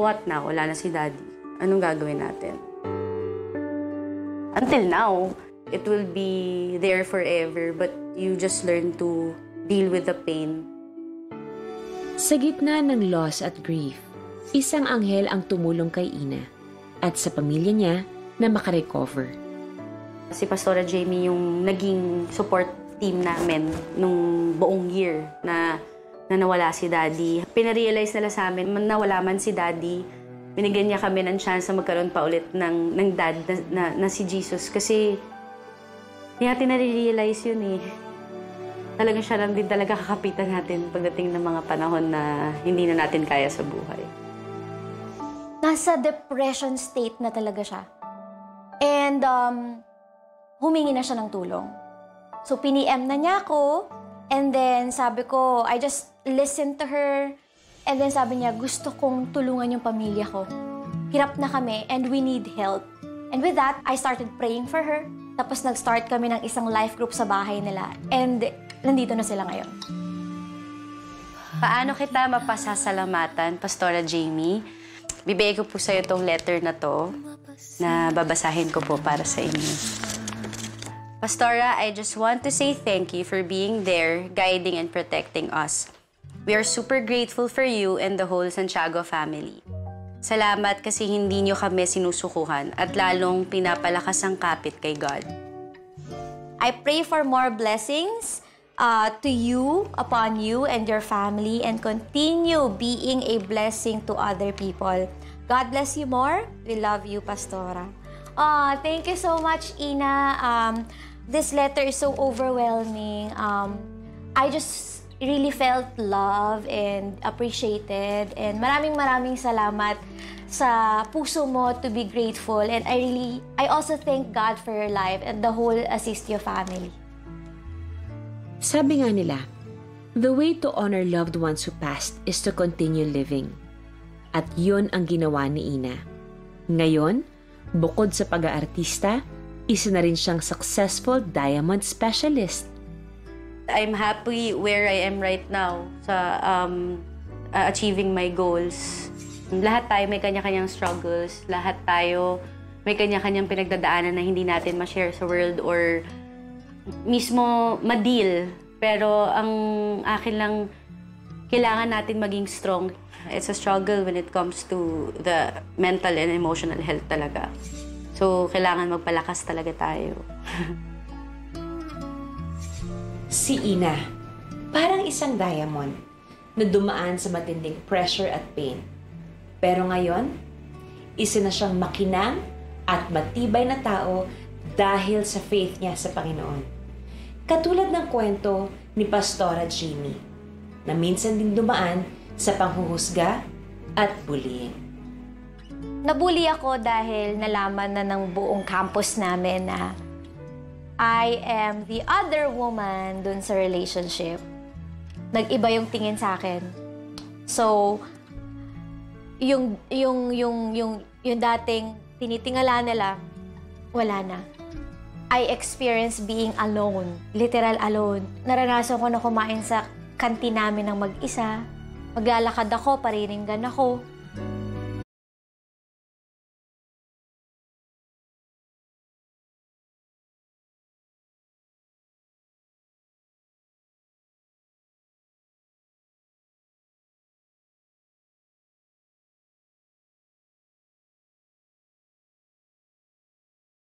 What now? Wala na si daddy. Anong gagawin natin? Until now, it will be there forever, but you just learn to deal with the pain. Sa gitna ng loss at grief, isang anghel ang tumulong kay Ina at sa pamilya niya na makarecover. Si Pastora Jamie yung naging support team namin nung buong year na, na nawala si Daddy. Pinarealize nila sa amin, nawala man si Daddy, binigyan niya kami ng chance na magkaroon pa ulit ng, ng dad na, na, na si Jesus. Kasi hindi natin nare-realize yun eh. Talagang siya lang din talaga kakapitan natin pagdating ng mga panahon na hindi na natin kaya sa buhay. nasa depression state na talaga siya. And um, humingi na siya ng tulong. So, piniem na niya ako. And then, sabi ko, I just listened to her. And then, sabi niya, gusto kong tulungan yung pamilya ko. Hirap na kami and we need help. And with that, I started praying for her. Tapos, nag-start kami ng isang life group sa bahay nila. And nandito na sila ngayon. Paano kita mapasasalamatan, Pastora Jamie? Bibigay ko po sa iyo tong letter na to na babasahin ko po para sa inyo. Pastora, I just want to say thank you for being there, guiding and protecting us. We are super grateful for you and the whole Santiago family. Salamat kasi hindi nyo kami sinusukuhan at lalong pinapalakas ang kapit kay God. I pray for more blessings uh, to you, upon you and your family, and continue being a blessing to other people. God bless you more. We love you, Pastora. Ah, thank you so much, Ina. Um, this letter is so overwhelming. Um, I just really felt love and appreciated. And maraming maraming salamat sa puso mo to be grateful. And I really, I also thank God for your life and the whole Assistio family. Sabi nga nila, the way to honor loved ones who passed is to continue living. At yun ang ginawa ni Ina. Ngayon, bukod sa pag-aartista, isa na rin siyang successful diamond specialist. I'm happy where I am right now sa um, achieving my goals. Lahat tayo may kanya-kanyang struggles. Lahat tayo may kanya-kanyang pinagdadaanan na hindi natin ma-share sa world or mismo ma-deal. Pero ang akin lang, kailangan natin maging strong. It's a struggle when it comes to the mental and emotional health talaga. So, kailangan magpalakas talaga tayo. Si Ina, parang isang diamond na dumaan sa matinding pressure at pain. Pero ngayon, isa na siyang makinang at matibay na tao dahil sa faith niya sa Panginoon. Katulad ng kwento ni Pastora Jimmy na minsan din dumaan sa panghuhusga at bullying. Nabully ako dahil nalaman na ng buong campus namin na I am the other woman dun sa relationship. Nag-iba yung tingin sa akin. So, yung, yung, yung, yung, yung dating tinitingala nila, wala na. I experienced being alone. Literal alone. Naranasan ko na kumain sa kantin namin ng mag-isa. Maglalakad ako, pariringgan ako.